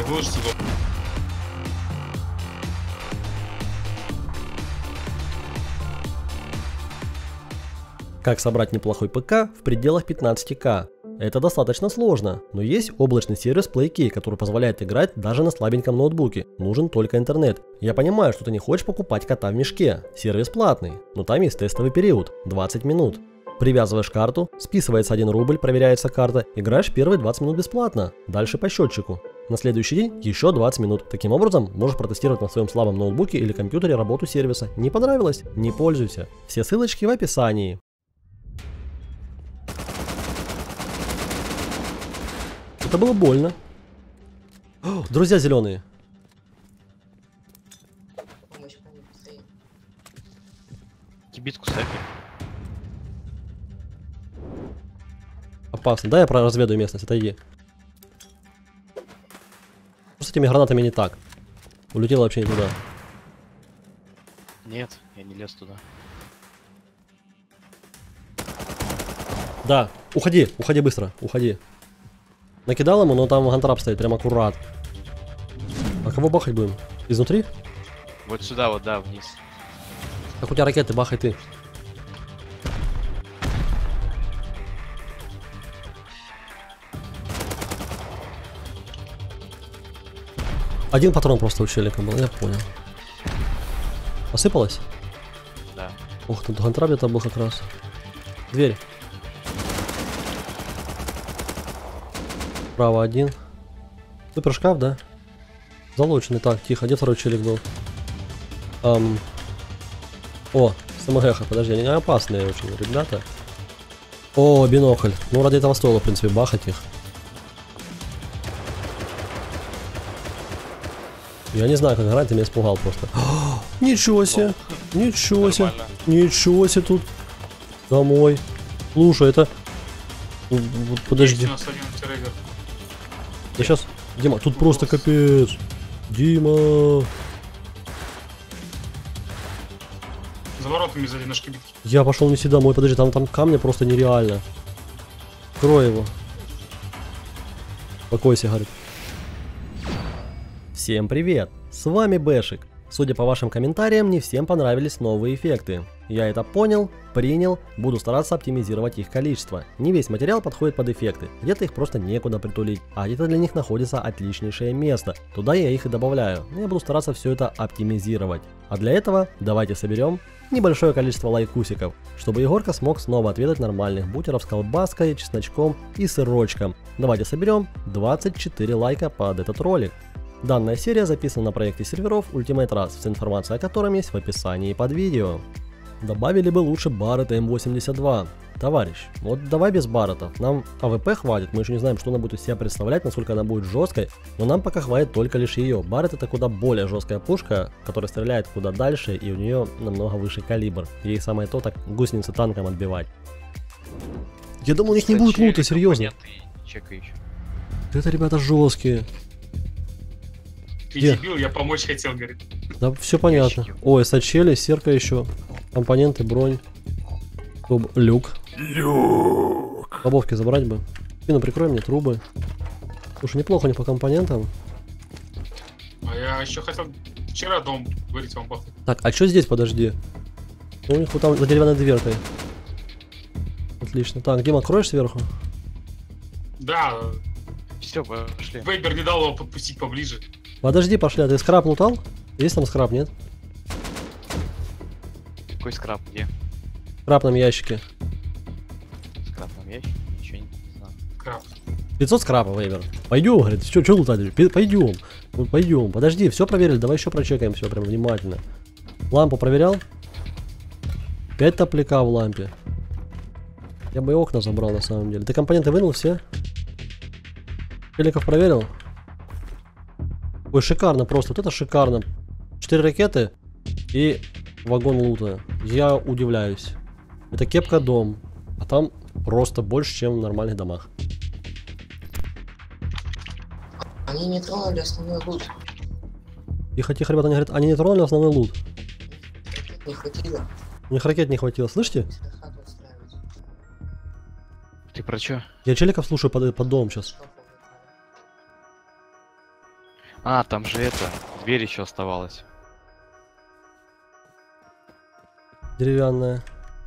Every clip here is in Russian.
Я выложу его. Как собрать неплохой ПК в пределах 15к? Это достаточно сложно, но есть облачный сервис PlayKey, который позволяет играть даже на слабеньком ноутбуке. Нужен только интернет. Я понимаю, что ты не хочешь покупать кота в мешке. Сервис платный, но там есть тестовый период – 20 минут. Привязываешь карту, списывается 1 рубль, проверяется карта, играешь первые 20 минут бесплатно, дальше по счетчику. На следующий день еще 20 минут. Таким образом, можешь протестировать на своем слабом ноутбуке или компьютере работу сервиса. Не понравилось? Не пользуйся. Все ссылочки в описании. Это было больно. О, друзья зеленые. Кибитку ставь. Опасно. Да, я про разведаю местность, отойди. С этими гранатами не так? Улетела вообще не туда. Нет, я не лез туда. Да, уходи, уходи быстро, уходи. Накидал ему, но там гантрап стоит, прям аккурат. А кого бахать будем? Изнутри? Вот сюда вот, да, вниз. Как у тебя ракеты, бахай ты. Один патрон просто у челика был, я понял. Посыпалось? Да. Ох, тут гантрап где-то был как раз. Дверь. Справа один. Супер шкаф, да? Залоченный. Так, тихо, где второй челик был? Ам. О, СМГХ, подожди, они опасные очень, ребята. О, бинокль. Ну, ради этого стоило, в принципе, бахать их. Я не знаю, как играть, ты меня испугал просто. Ничего себе! Ничего себе! Ничего себе тут. Домой. Слушай, это... Вот Подожди. Да сейчас, Дима, тут просто капец. Дима. За воротами сзади наш кибитки. Я пошел не сюда, мой, подожди, там, там камня просто нереально. Крой его. Покойся, говорит. Всем привет! С вами Бэшик. Судя по вашим комментариям, не всем понравились новые эффекты. Я это понял, принял, буду стараться оптимизировать их количество. Не весь материал подходит под эффекты, где-то их просто некуда притулить, а где-то для них находится отличнейшее место. Туда я их и добавляю, я буду стараться все это оптимизировать. А для этого давайте соберем небольшое количество лайкусиков, чтобы Егорка смог снова отведать нормальных бутеров с колбаской, чесночком и сырочком. Давайте соберем 24 лайка под этот ролик. Данная серия записана на проекте серверов Ultimate Rust, вся информация о котором есть в описании под видео. Добавили бы лучше Баррета М82. Товарищ, вот давай без Баррета. Нам АВП хватит, мы еще не знаем, что она будет из себя представлять, насколько она будет жесткой, но нам пока хватит только лишь ее. Баррет это куда более жесткая пушка, которая стреляет куда дальше, и у нее намного выше калибр. Ей самое то так гусеницы танком отбивать. Я думал, у них не будет лута, серьезно. Это ребята жесткие. Ты Где? дебил, я помочь хотел, говорит. Да, все понятно. Ящики. Ой, сачели, серка еще. Компоненты, бронь. Туб- люк. Люк. Бобовки забрать бы. Спину прикрой мне, трубы. Слушай, неплохо не по компонентам. А я еще хотел вчера дом, говорить вам бахнуть. Так, а что здесь, подожди? Ну, у них вот там за деревянной дверкой. Отлично. Так, Дима, кроешь сверху? Да, Все, пошли. Вейбер не дал его подпустить поближе. Подожди, пошли, а ты скраб лутал? Есть там скраб, нет? Какой скраб? Где? В крапном ящике. Скраб на ящик? Ничего не знаю. Краб. 500 скрапа, Вейвер. Пойдем, говорит, что, что лутать? Пойдем. Вот пойдем. Подожди, все проверили, давай еще прочекаем все прям внимательно. Лампу проверял? 5 топляка в лампе. Я бы и окна забрал на самом деле. Ты компоненты вынул все? Пеликов проверил? Ой, шикарно просто. Вот это шикарно. 4 ракеты и вагон лута. Я удивляюсь. Это кепка дом. А там просто больше, чем в нормальных домах. Они не тронули основной лут. Тихо, тихо, ребята, они говорят, они не тронули основной лут. Не хватило. У них ракет не хватило, слышите? Ты про чё? Я челиков слушаю под, под дом сейчас. Выкладывать. А, там же это, дверь еще оставалась. Деревянная.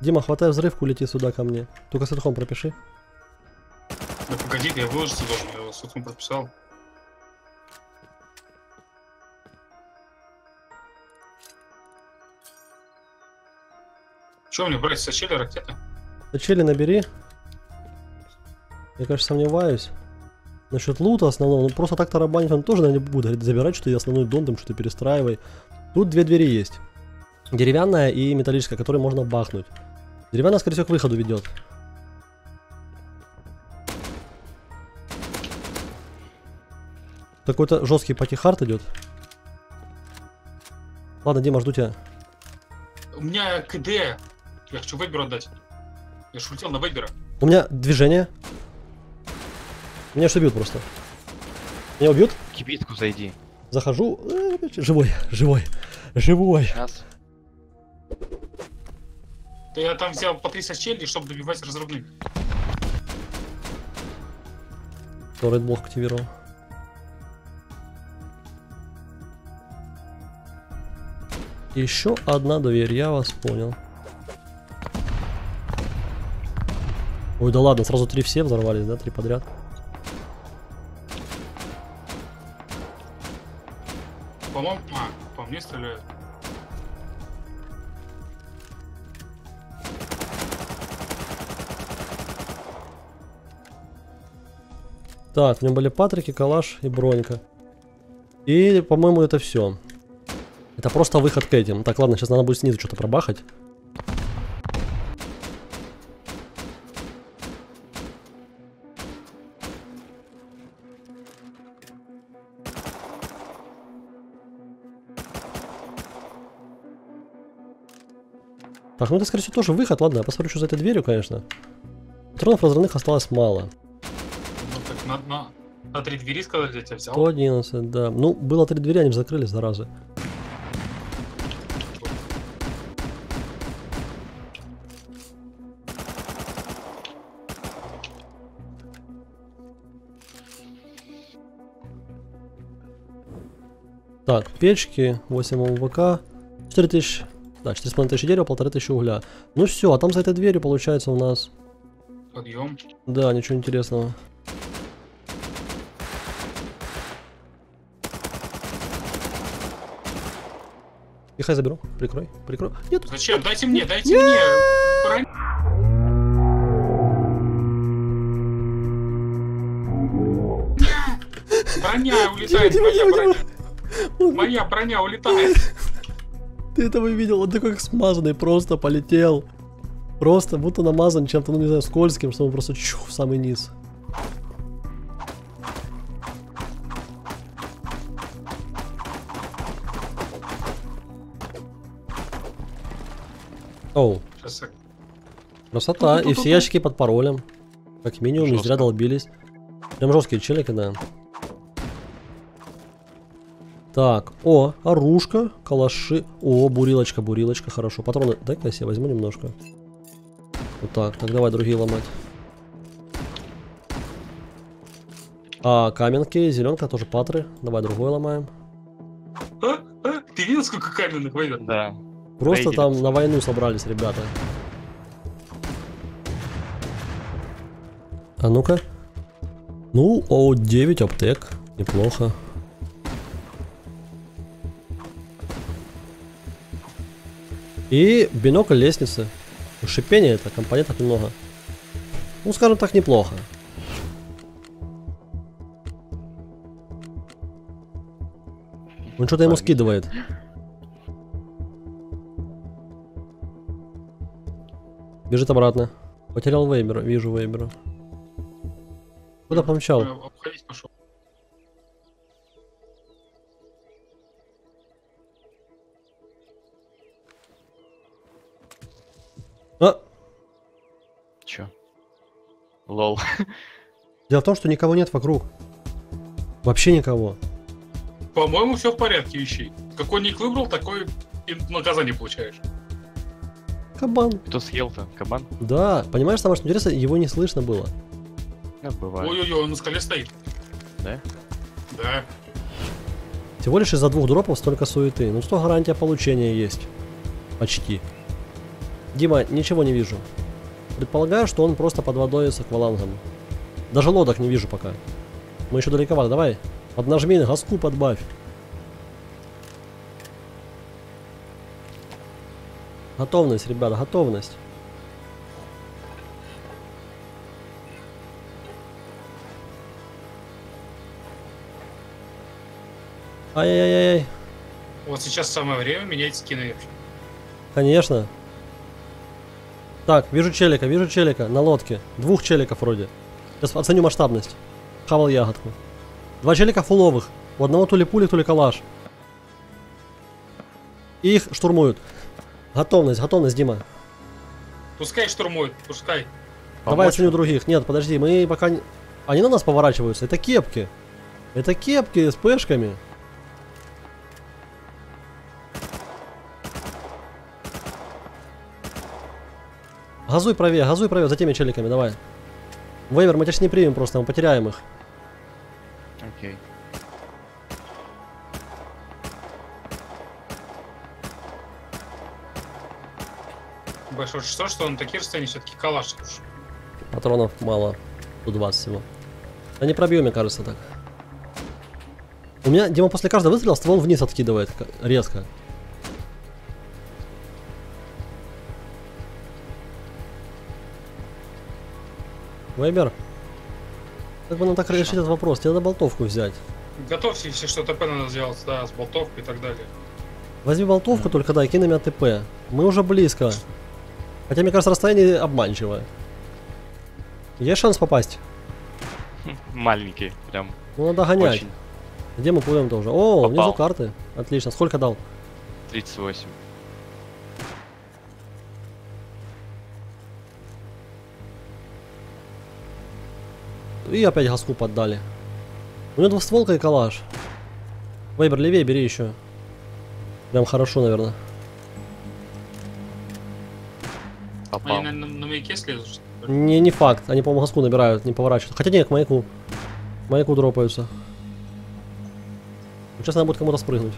Дима, хватай взрывку, лети сюда ко мне. Только с отхом пропиши. Да погоди, я выложиться должен, я его с прописал. Че мне брать, сочели ракеты? Сачели набери. Я, конечно, сомневаюсь. Насчет лута основного, ну просто так тарабанить он тоже, наверное, будет. Говорит, забирать что-то основной дом, там что-то перестраивай. Тут две двери есть. Деревянная и металлическая, которые можно бахнуть. Деревянная, скорее всего, к выходу ведет. Какой-то жесткий патихард идет. Ладно, Дима, жду тебя. У меня КД. Я хочу Вейберу отдать. Я ж улетел на Вейбера. У меня движение. Меня что бьют просто? Меня убьют? Кибитку зайди. Захожу. э, Живой, живой, живой. Сейчас. Да я там взял по 30 челей, чтобы добивать разрывных. Кто Block активировал? Еще одна дверь, я вас понял. Ой, да ладно, сразу три все взорвались, да, три подряд. По-моему, а, по мне стреляют. Так, в нем были Патрики, Калаш и Бронька. И, по-моему, это все. Это просто выход к этим. Так, ладно, сейчас надо будет снизу что-то пробахать. Так, ну это, скорее всего, тоже выход. Ладно, я посмотрю, что за этой дверью, конечно. Патронов разрывных осталось мало. Ну так на, на, на три двери сказали, я тебя взял. 111, да. Ну, было три двери, они закрыли, заразы. Так, печки, 8 УВК, 4000, да, 4,5 тысячи дерева, 1500 угля. Ну все, а там за этой дверью получается у нас, Подъем. да, ничего интересного. Я заберу. Прикрой, прикрой. Нет, Зачем? Дайте мне, дайте мне. Бронь- Броня улетает, броня. Моя броня улетает. Ты этого видел? Он такой как смазанный, просто полетел. Просто будто намазан чем-то, ну не знаю, скользким, что он просто чух в самый низ. Оу, красота. И все ящики под паролем. Как минимум, не зря долбились. Прям жесткие челики, да. Так, о, оружка, калаши. О, бурилочка, бурилочка, хорошо. Патроны, дай-ка я себе возьму немножко. Вот так, так давай другие ломать. А, каменки, зеленка, тоже патры. Давай другой ломаем. А? А? Ты видел, сколько каменных вейвер? Да. Просто Рейдеры. там на войну собрались ребята. А ну-ка. Ну, о, 9 аптек. Неплохо. И бинокль лестницы. Шипение это, компонентов немного. Ну, скажем так, неплохо. Он что-то ему скидывает. Бежит обратно. Потерял Вейбера, вижу Вейбера. Куда помчал? А! Чё? Лол. Дело в том, что никого нет вокруг. Вообще никого. По-моему, все в порядке вещей. Какой ник выбрал, такой и наказание получаешь. Кабан. Кто съел-то? Кабан? Да, понимаешь, самое что интересно, его не слышно было. Да, бывает. Ой-ой-ой, он на скале стоит. Да? Да. Всего лишь из-за двух дропов столько суеты. Ну что гарантия получения есть? Почти. Дима, ничего не вижу. Предполагаю, что он просто под водой с аквалангом. Даже лодок не вижу пока. Мы еще далековато. Давай, поднажми, газку подбавь. Готовность, ребята, готовность. Ай-яй-яй-яй. Вот сейчас самое время менять скины. Конечно. Так, вижу челика, вижу челика на лодке. Двух челиков вроде. Сейчас оценю масштабность. Хавал ягодку. Два челика фуловых. У одного то ли пули, то ли калаш. Их штурмуют. Готовность, готовность, Дима. Пускай штурмует, пускай. Давай оценю других. Нет, подожди, мы пока не... Они на нас поворачиваются. Это кепки. Это кепки с пешками. Газуй правее, газуй правее за теми челиками, давай. Вейвер, мы тебя ж не примем просто, мы потеряем их. Окей. Большое что, что он такие расстояния все-таки калаш. Патронов мало. Тут 20 всего. Да не пробью, мне кажется, так. У меня, Дима, после каждого выстрела ствол вниз откидывает резко. Вейбер, как бы нам так решить этот вопрос? Тебе надо болтовку взять. Готовьте, если что ТП надо сделать, да, с болтовкой и так далее. Возьми болтовку только, да, и кинь на меня ТП. Мы уже близко. Хотя, мне кажется, расстояние обманчивое. Есть шанс попасть? Маленький, прям Ну, надо гонять. очень. Где мы плывем тоже? О, Попал. внизу карты. Отлично. Сколько дал? 38. И опять газку поддали. У него двустволка и калаш. Вейбер, левее бери еще. Прям хорошо, наверное. Попал. Они на, на, на маяке слезут, что ли? Не, не факт. Они, по-моему, газку набирают, не поворачивают. Хотя нет, к маяку. К маяку дропаются. Сейчас надо будет кому-то спрыгнуть.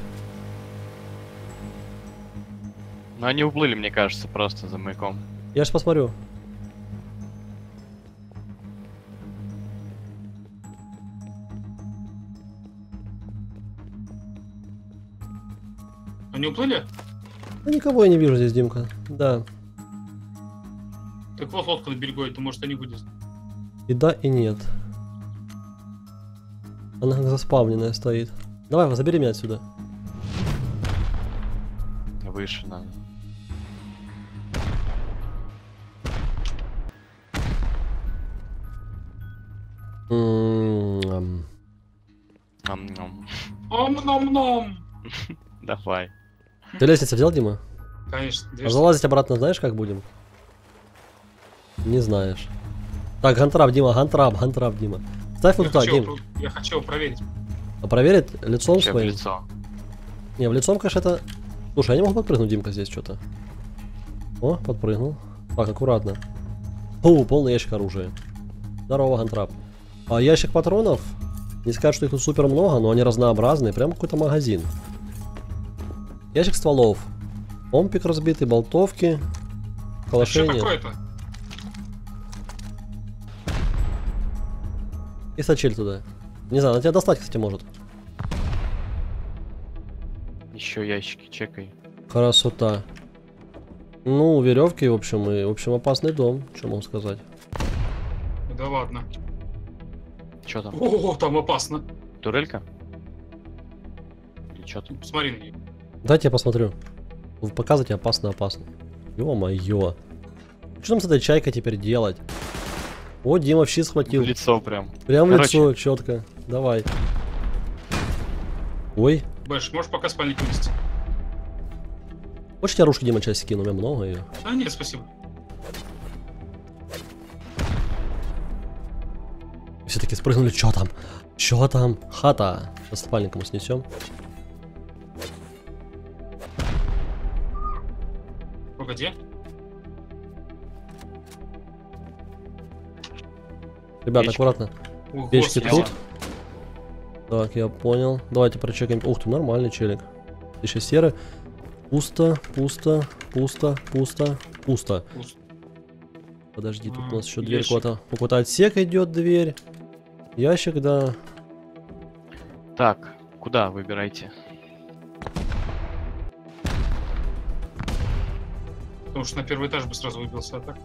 Но они уплыли, мне кажется, просто за маяком. Я сейчас посмотрю. Они уплыли? Да никого я не вижу здесь, Димка. Да. Так вот лодка на берегу, это может они будут. И да, и нет. Она как заспавненная стоит. Давай, забери меня отсюда. Выше надо. Ам-ням. Ом-ном-ном! Давай. Ты лестницу взял, Дима? Конечно. А залазить обратно знаешь, как будем? Не знаешь. Так, гантрап, Дима, гантрап, гантрап, Дима. Ставь вот туда, Дим. я хочу его проверить. А проверить лицом в своим? лицо. Не, в лицом, конечно, это... Слушай, я не могу подпрыгнуть, Димка, здесь что-то. О, подпрыгнул. Так, аккуратно. О, полный ящик оружия. Здорово, гантрап. А ящик патронов, не сказать, что их тут супер много, но они разнообразные, прям какой-то магазин. Ящик стволов. Помпик разбитый, болтовки, нет. такое-то? И сачель туда. Не знаю, она тебя достать, кстати, может. Еще ящики, чекай. Красота. Ну, веревки, в общем, и, в общем, опасный дом, что могу сказать. Да ладно. Че там? О, там опасно. Турелька? Или что там? Смотри на нее. Дайте я посмотрю. Вы показываете опасно-опасно. Ё-моё. Что нам с этой чайкой теперь делать? О, Дима в щит схватил. В лицо прям. Прям в Короче. лицо, четко. Давай. Ой. Больше, можешь пока спальник вынести? Хочешь я ружки, Дима, часть кину? У меня много ее. А, нет, спасибо. Все-таки спрыгнули. Чё там? Чё там? Хата. Со спальником снесем. Погоди. Ребята, Печка. аккуратно. О, Печки тут. Так, я понял. Давайте прочекаем. Ух ты, нормальный челик. Еще серый. Пусто, пусто, пусто, пусто, пусто. Пусто. Подожди, тут А, у нас еще дверь куда-то. У какой-то отсек идет дверь. Ящик, да. Так, куда выбирайте? Потому что на первый этаж бы сразу выбился, а так.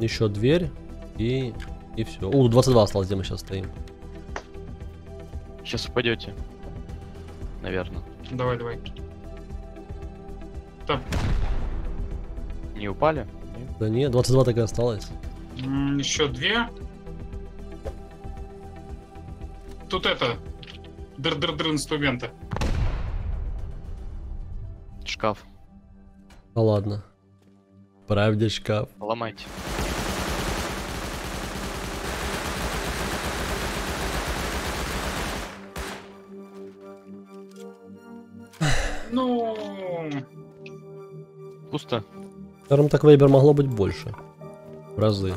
Еще дверь. И, и все. У, 22 осталось, где мы сейчас стоим. Сейчас упадете. Наверное. Давай, давай. Там, Не упали? Нет? Да не, 22 так и осталось. м, еще две. Тут это. Дыр-дыр-дыр инструмента. Шкаф. Да ладно. Правда шкаф. Ломайте. Ну, Пусто? Скажем так, Вейбер могло быть больше. В разы.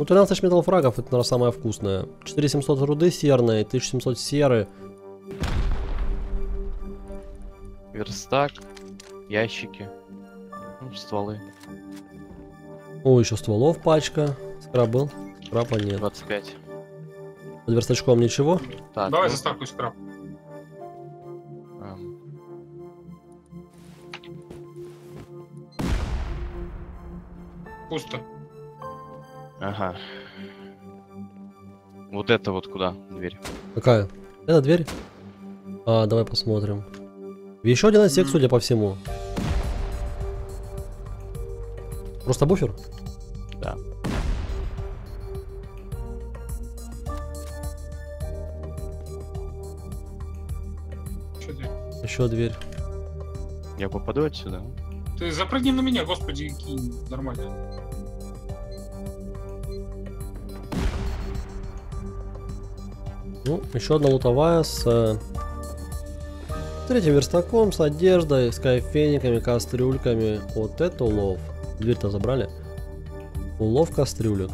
Ну, 13 металл фрагов, это, наверное, самое вкусное. 4700 руды серной, 1700 серы. Верстак. Ящики. Ну, стволы. О, еще стволов пачка. Скраб был? Скрапа нет. 25. Под верстачком ничего. Так, давай ну, заставку скраб. эм, Пусто. Ага. Вот это вот куда дверь? Какая? Это дверь? А, давай посмотрим. Еще один отсек, судя по всему. Просто буфер? Да. Что ты? Еще дверь. Я попаду отсюда? Ты запрыгни на меня, господи, кинь. Нормально. Ну, еще одна лутовая с э, третьим верстаком, с одеждой, с кайфениками, кастрюльками. Вот это улов. Дверь-то забрали. Улов кастрюлек.